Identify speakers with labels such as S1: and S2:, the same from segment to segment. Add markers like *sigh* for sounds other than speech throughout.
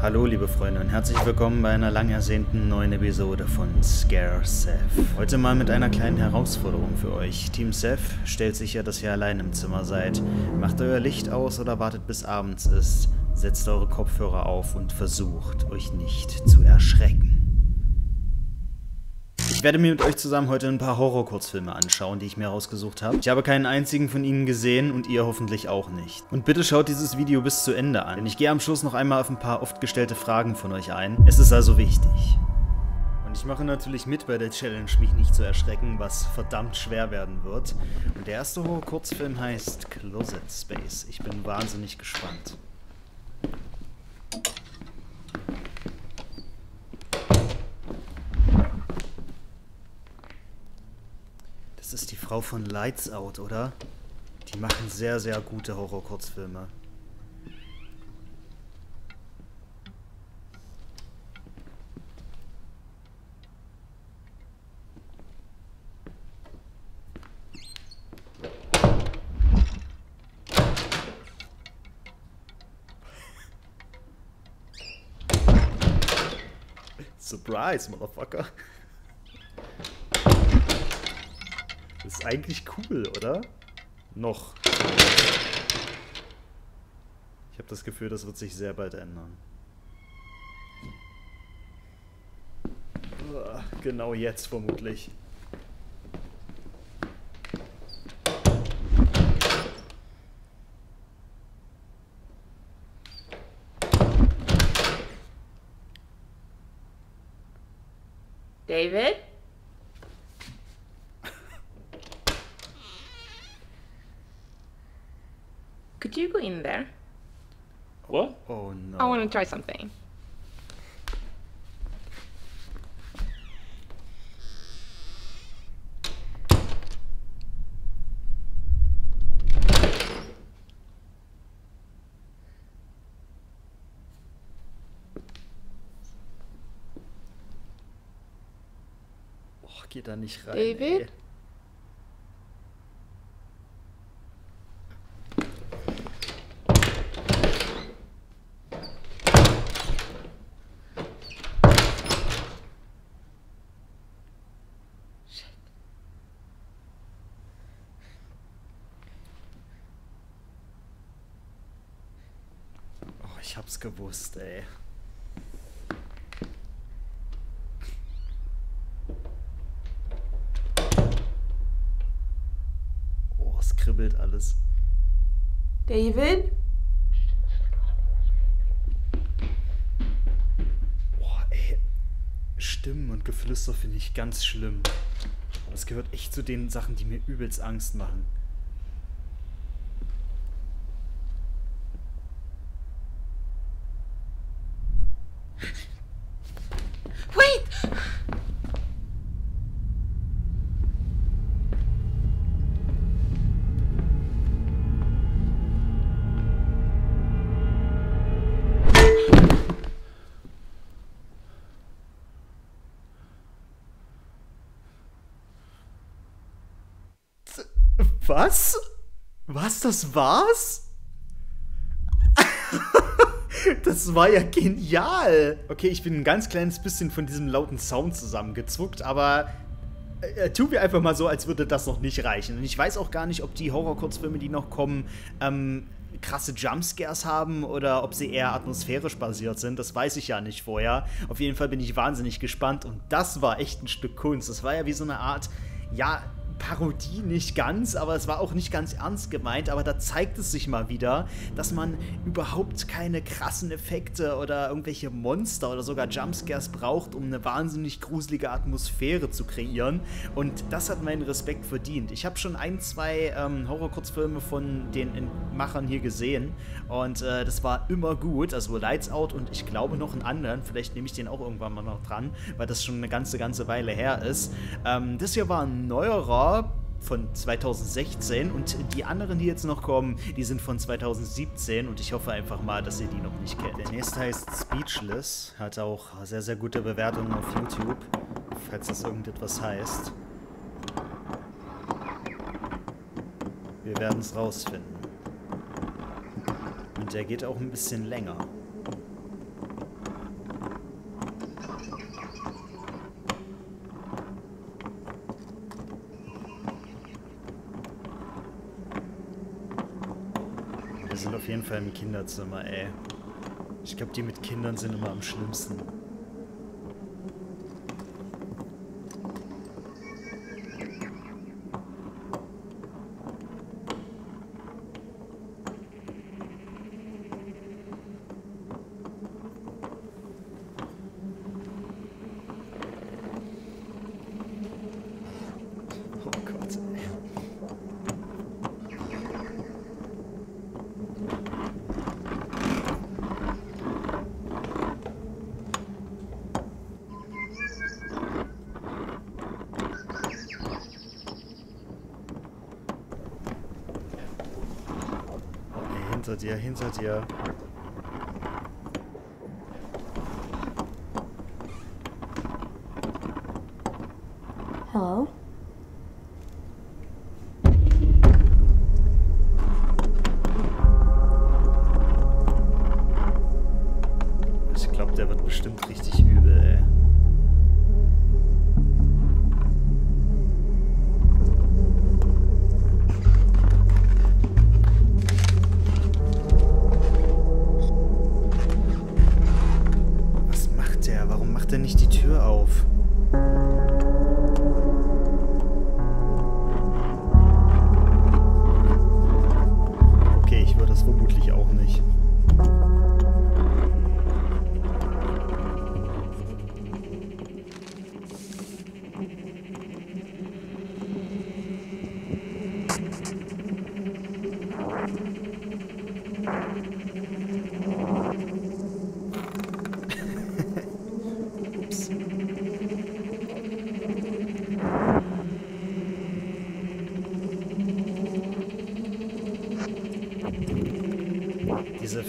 S1: Hallo liebe Freunde und herzlich willkommen bei einer lang ersehnten neuen Episode von Scare Seth. Heute mal mit einer kleinen Herausforderung für euch. Team Seth stellt sicher, dass ihr allein im Zimmer seid. Macht euer Licht aus oder wartet bis abends ist. Setzt eure Kopfhörer auf und versucht, euch nicht zu erschrecken. Ich werde mir mit euch zusammen heute ein paar Horror-Kurzfilme anschauen, die ich mir rausgesucht habe. Ich habe keinen einzigen von ihnen gesehen und ihr hoffentlich auch nicht. Und bitte schaut dieses Video bis zu Ende an, denn ich gehe am Schluss noch einmal auf ein paar oft gestellte Fragen von euch ein. Es ist also wichtig. Und ich mache natürlich mit bei der Challenge, mich nicht zu erschrecken, was verdammt schwer werden wird. Und der erste Horror-Kurzfilm heißt Closet Space. Ich bin wahnsinnig gespannt. Das ist die Frau von Lights Out, oder? Die machen sehr, sehr gute Horror-Kurzfilme. Surprise, Motherfucker. Ist eigentlich cool, oder? Noch. Ich habe das Gefühl, das wird sich sehr bald ändern. Genau jetzt vermutlich.
S2: David? You go in there?
S3: What?
S1: Oh no.
S2: I want to try something.
S1: Oh, geht da nicht rein.
S2: David?
S1: Ey. Hab's gewusst, ey. Oh, es kribbelt alles.
S2: David?
S1: Boah, ey. Stimmen und Geflüster finde ich ganz schlimm. Das gehört echt zu den Sachen, die mir übelst Angst machen. Was? Was, das war's? *laughs* das war ja genial. Okay, ich bin ein ganz kleines bisschen von diesem lauten Sound zusammengezuckt, aber äh, tun wir einfach mal so, als würde das noch nicht reichen. Und ich weiß auch gar nicht, ob die Horror-Kurzfilme, die noch kommen, ähm, krasse Jumpscares haben oder ob sie eher atmosphärisch basiert sind. Das weiß ich ja nicht vorher. Auf jeden Fall bin ich wahnsinnig gespannt und das war echt ein Stück Kunst. Das war ja wie so eine Art, ja, Parodie nicht ganz, aber es war auch nicht ganz ernst gemeint, aber da zeigt es sich mal wieder, dass man überhaupt keine krassen Effekte oder irgendwelche Monster oder sogar Jumpscares braucht, um eine wahnsinnig gruselige Atmosphäre zu kreieren und das hat meinen Respekt verdient. Ich habe schon ein, zwei ähm, Horror-Kurzfilme von den Machern hier gesehen und äh, das war immer gut, also Lights Out und ich glaube noch einen anderen, vielleicht nehme ich den auch irgendwann mal noch dran, weil das schon eine ganze, ganze Weile her ist. Ähm, das hier war ein neuerer von 2016 und die anderen, die jetzt noch kommen, die sind von 2017 und ich hoffe einfach mal, dass ihr die noch nicht kennt. Der nächste heißt Speechless, hat auch sehr, sehr gute Bewertungen auf YouTube, falls das irgendetwas heißt. Wir werden es rausfinden. Und der geht auch ein bisschen länger. sind auf jeden Fall im Kinderzimmer, ey. Ich glaube, die mit Kindern sind immer am schlimmsten. Hinter dir, hinter dir.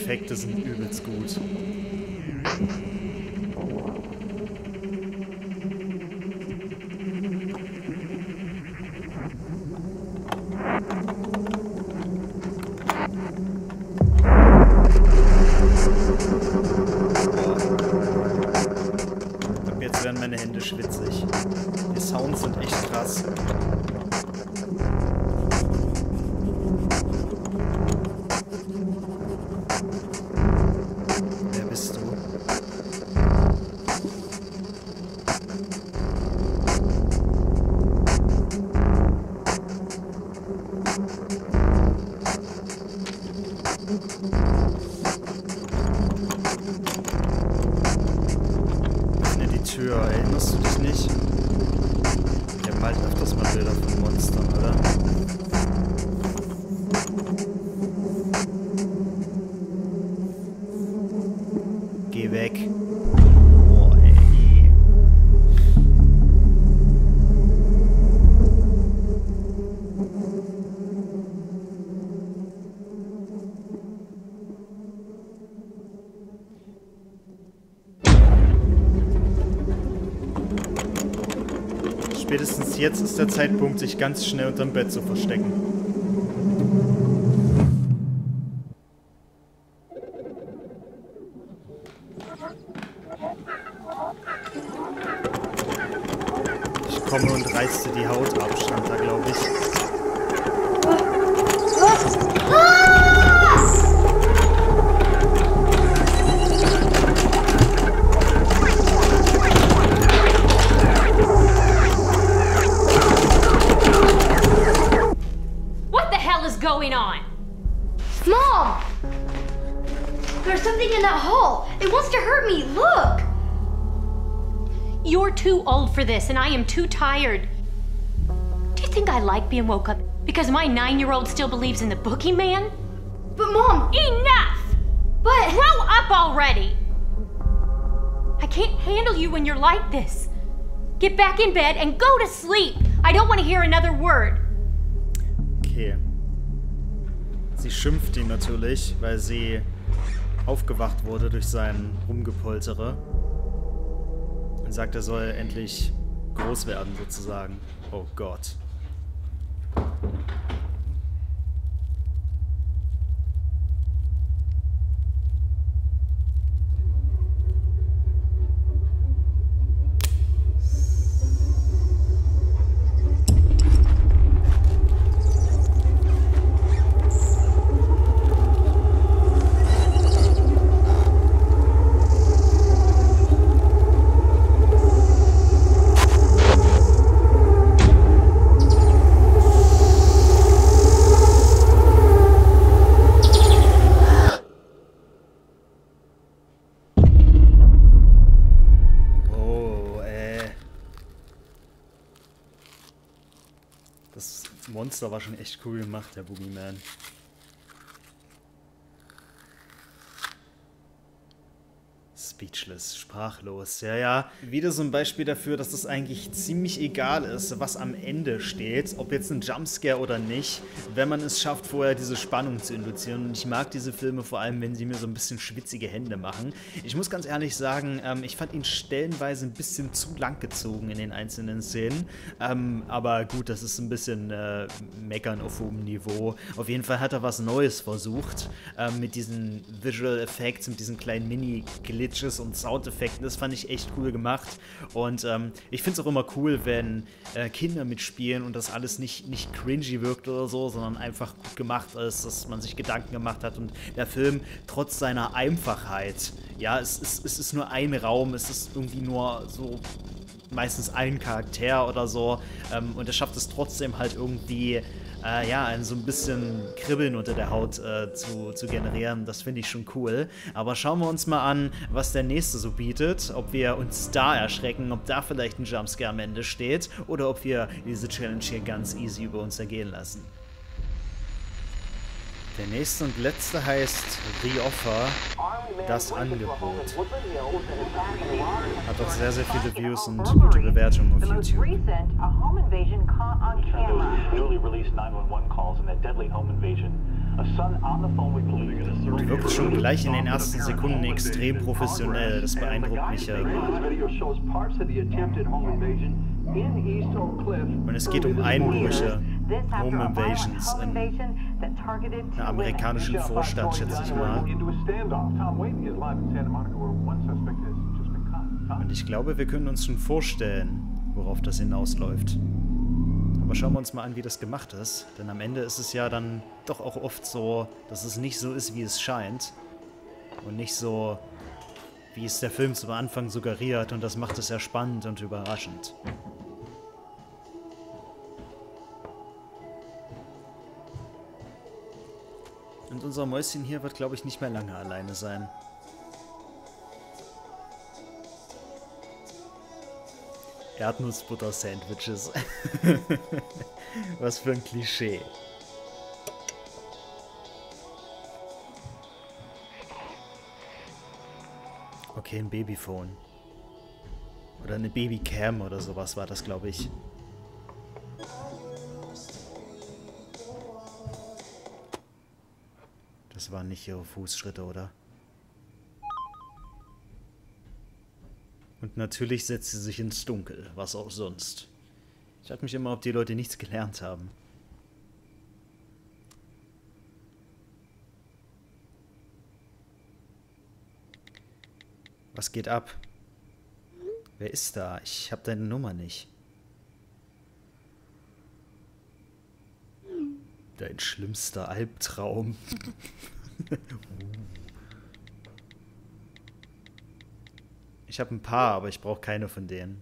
S1: Effekte sind übelst gut. Tür, erinnerst du dich nicht? Wir malt öfters mal Bilder von Monstern, oder? Ist der Zeitpunkt, sich ganz schnell unterm Bett zu verstecken. Ich komme und reiß dir die Haut ab,
S4: You're too old for this, and I am too tired. Do you think I like being woke up because my nine year old still believes in the boogeyman?
S3: But Mom,
S4: Enough!
S3: but
S4: Grow up already! I can't handle you when you're like this. Get back in bed and go to sleep. I don't want to hear another word.
S1: Okay. Sie schimpft ihn natürlich, weil sie aufgewacht wurde durch sein Rumgepoltere. Und sagt, er soll endlich groß werden, sozusagen. Oh Gott. Das Monster war schon echt cool gemacht, der Boogeyman. Speechless, sprachlos. Ja, ja. Wieder so ein Beispiel dafür, dass es eigentlich ziemlich egal ist, was am Ende steht, ob jetzt ein Jumpscare oder nicht, wenn man es schafft, vorher diese Spannung zu induzieren. Und ich mag diese Filme vor allem, wenn sie mir so ein bisschen schwitzige Hände machen. Ich muss ganz ehrlich sagen, ähm, ich fand ihn stellenweise ein bisschen zu lang gezogen in den einzelnen Szenen. Ähm, aber gut, das ist ein bisschen äh, meckern auf hohem Niveau. Auf jeden Fall hat er was Neues versucht ähm, mit diesen Visual Effects, mit diesen kleinen Mini-Glitches und Soundeffekten. Das fand ich echt cool gemacht. Und ähm, ich finde es auch immer cool, wenn äh, Kinder mitspielen und das alles nicht, nicht cringy wirkt oder so, sondern einfach gut gemacht ist, dass man sich Gedanken gemacht hat und der Film trotz seiner Einfachheit, ja, es, es, es ist nur ein Raum, es ist irgendwie nur so meistens ein Charakter oder so ähm, und er schafft es trotzdem halt irgendwie äh, ja, ein so ein bisschen Kribbeln unter der Haut äh, zu, zu generieren. Das finde ich schon cool. Aber schauen wir uns mal an, was der nächste so bietet. Ob wir uns da erschrecken, ob da vielleicht ein Jumpscare am Ende steht oder ob wir diese Challenge hier ganz easy über uns ergehen lassen. Der nächste und letzte heißt The Offer, das Angebot. Hat auch sehr, sehr viele Views und gute Bewertungen auf YouTube.
S5: recent, a home invasion caught on camera. Newly released 911 calls in that deadly home invasion. A son on the phone with police.
S1: Die wirkt schon gleich in den ersten Sekunden extrem professionell. Das beeindruckt mich ja. Und es geht um Einbrüche, Home Invasions in einer amerikanischen Vorstadt, schätze ich mal. Und ich glaube, wir können uns schon vorstellen, worauf das hinausläuft. Aber schauen wir uns mal an, wie das gemacht ist. Denn am Ende ist es ja dann doch auch oft so, dass es nicht so ist, wie es scheint. Und nicht so, wie es der Film zum Anfang suggeriert. Und das macht es sehr spannend und überraschend. Und unser Mäuschen hier wird, glaube ich, nicht mehr lange alleine sein. Erdnussbutter-Sandwiches. *laughs* Was für ein Klischee. Okay, ein Babyphone. Oder eine Babycam oder sowas war das, glaube ich. Waren nicht ihre Fußschritte, oder? Und natürlich setzt sie sich ins Dunkel, was auch sonst. Ich frage mich immer, ob die Leute nichts gelernt haben. Was geht ab? Wer ist da? Ich habe deine Nummer nicht. Dein schlimmster Albtraum. *laughs* Ich habe ein paar, aber ich brauche keine von denen.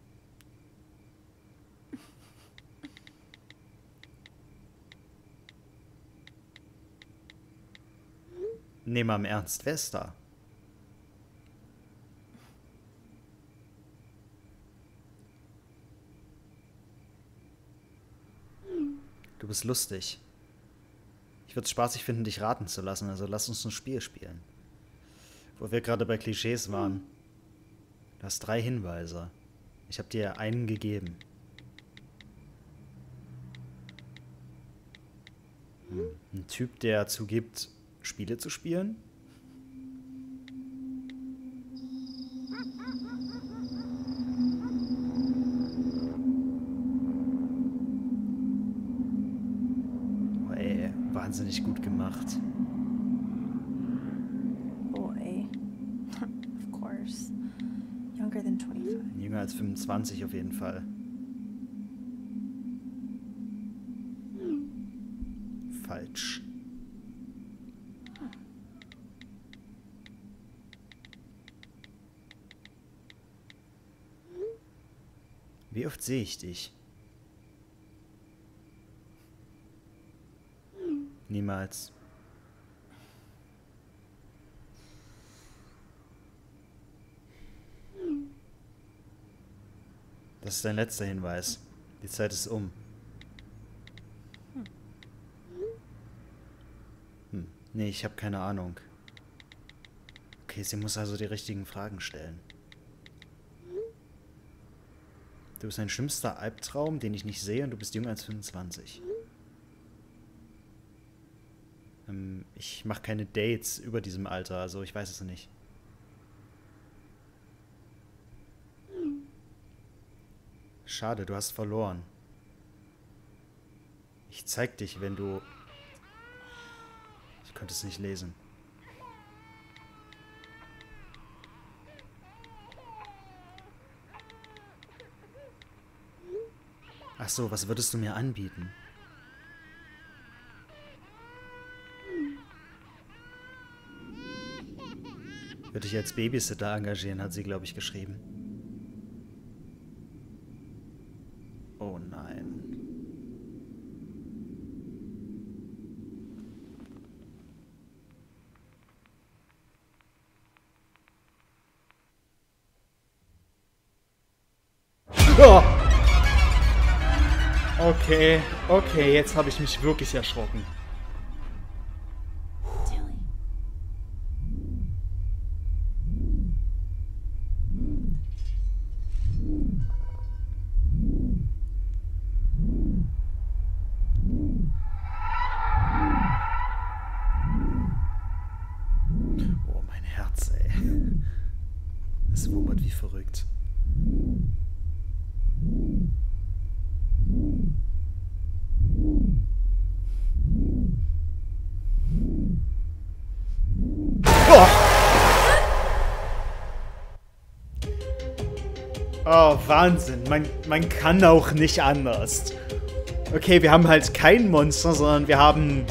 S1: Nee, mal im Ernst, da? Du bist lustig. Ich würde es spaßig finden, dich raten zu lassen, also lass uns ein Spiel spielen. Wo wir gerade bei Klischees waren. Du hast drei Hinweise. Ich habe dir einen gegeben. Hm. Ein Typ, der zugibt, Spiele zu spielen? Oh, ey, wahnsinnig gut gemacht.
S6: Boy. *laughs* of course. Younger than 25.
S1: Jünger als 25 auf jeden Fall. Falsch. Wie oft sehe ich dich? niemals. Das ist dein letzter Hinweis. Die Zeit ist um. Hm. Nee, ich habe keine Ahnung. Okay, sie muss also die richtigen Fragen stellen. Du bist ein schlimmster Albtraum, den ich nicht sehe und du bist jünger als 25. ich mache keine Dates über diesem Alter, also ich weiß es nicht. Schade, du hast verloren. Ich zeig dich, wenn du... Ich könnte es nicht lesen. Ach so, was würdest du mir anbieten? Würde ich als Babysitter engagieren, hat sie, glaube ich, geschrieben. Oh nein. Oh. Okay, okay, jetzt habe ich mich wirklich erschrocken. Oh, Wahnsinn. Man, man kann auch nicht anders. Okay, wir haben halt kein Monster, sondern wir haben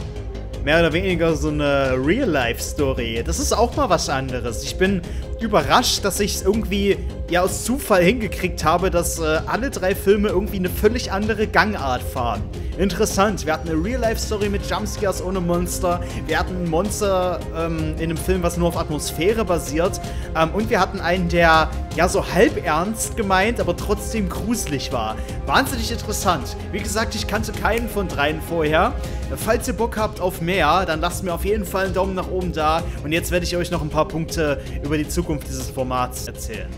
S1: mehr oder weniger so eine Real-Life-Story. Das ist auch mal was anderes. Ich bin überrascht, dass ich es irgendwie ja aus Zufall hingekriegt habe, dass äh, alle drei Filme irgendwie eine völlig andere Gangart fahren. Interessant. Wir hatten eine Real-Life-Story mit Jumpscares ohne Monster. Wir hatten ein Monster ähm, in einem Film, was nur auf Atmosphäre basiert. Ähm, und wir hatten einen, der ja so halb ernst gemeint, aber trotzdem gruselig war. Wahnsinnig interessant. Wie gesagt, ich kannte keinen von dreien vorher. Falls ihr Bock habt auf mehr, dann lasst mir auf jeden Fall einen Daumen nach oben da. Und jetzt werde ich euch noch ein paar Punkte über die Zukunft dieses Formats erzählen.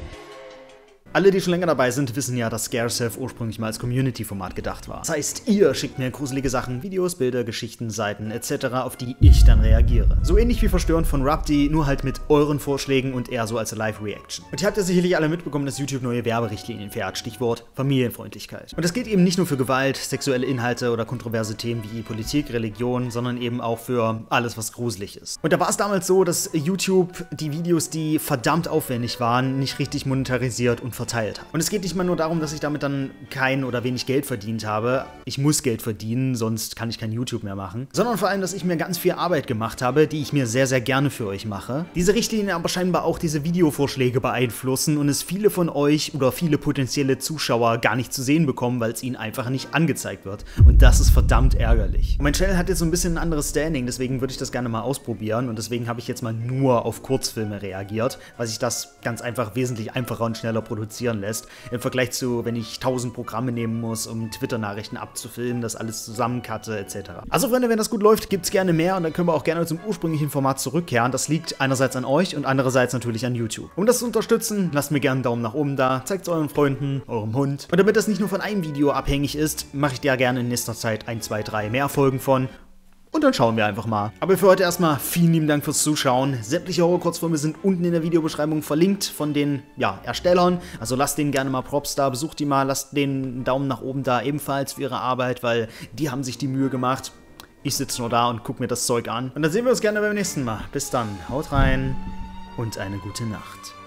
S1: Alle, die schon länger dabei sind, wissen ja, dass Scareself ursprünglich mal als Community-Format gedacht war. Das heißt, ihr schickt mir gruselige Sachen, Videos, Bilder, Geschichten, Seiten etc., auf die ich dann reagiere. So ähnlich wie Verstörend von Rapti, nur halt mit euren Vorschlägen und eher so als Live-Reaction. Und ihr habt ja sicherlich alle mitbekommen, dass YouTube neue Werberichtlinien fährt, Stichwort Familienfreundlichkeit. Und das geht eben nicht nur für Gewalt, sexuelle Inhalte oder kontroverse Themen wie Politik, Religion, sondern eben auch für alles, was gruselig ist. Und da war es damals so, dass YouTube die Videos, die verdammt aufwendig waren, nicht richtig monetarisiert und verteilt hat. Und es geht nicht mal nur darum, dass ich damit dann kein oder wenig Geld verdient habe. Ich muss Geld verdienen, sonst kann ich kein YouTube mehr machen. Sondern vor allem, dass ich mir ganz viel Arbeit gemacht habe, die ich mir sehr, sehr gerne für euch mache. Diese Richtlinien aber scheinbar auch diese Videovorschläge beeinflussen und es viele von euch oder viele potenzielle Zuschauer gar nicht zu sehen bekommen, weil es ihnen einfach nicht angezeigt wird. Und das ist verdammt ärgerlich. Und mein Channel hat jetzt so ein bisschen ein anderes Standing, deswegen würde ich das gerne mal ausprobieren und deswegen habe ich jetzt mal nur auf Kurzfilme reagiert, weil sich das ganz einfach wesentlich einfacher und schneller produzieren lässt, im Vergleich zu, wenn ich 1000 Programme nehmen muss, um Twitter-Nachrichten abzufilmen, das alles zusammencutte etc. Also Freunde, wenn das gut läuft, gibt es gerne mehr und dann können wir auch gerne zum ursprünglichen Format zurückkehren. Das liegt einerseits an euch und andererseits natürlich an YouTube. Um das zu unterstützen, lasst mir gerne einen Daumen nach oben da, zeigt es euren Freunden, eurem Hund. Und damit das nicht nur von einem Video abhängig ist, mache ich dir gerne in nächster Zeit ein, zwei, drei mehr Folgen von. Und dann schauen wir einfach mal. Aber für heute erstmal vielen lieben Dank fürs Zuschauen. Sämtliche Horror-Kurzfilme sind unten in der Videobeschreibung verlinkt von den ja, Erstellern. Also lasst denen gerne mal Props da, besucht die mal, lasst einen Daumen nach oben da ebenfalls für ihre Arbeit, weil die haben sich die Mühe gemacht. Ich sitze nur da und gucke mir das Zeug an. Und dann sehen wir uns gerne beim nächsten Mal. Bis dann, haut rein und eine gute Nacht.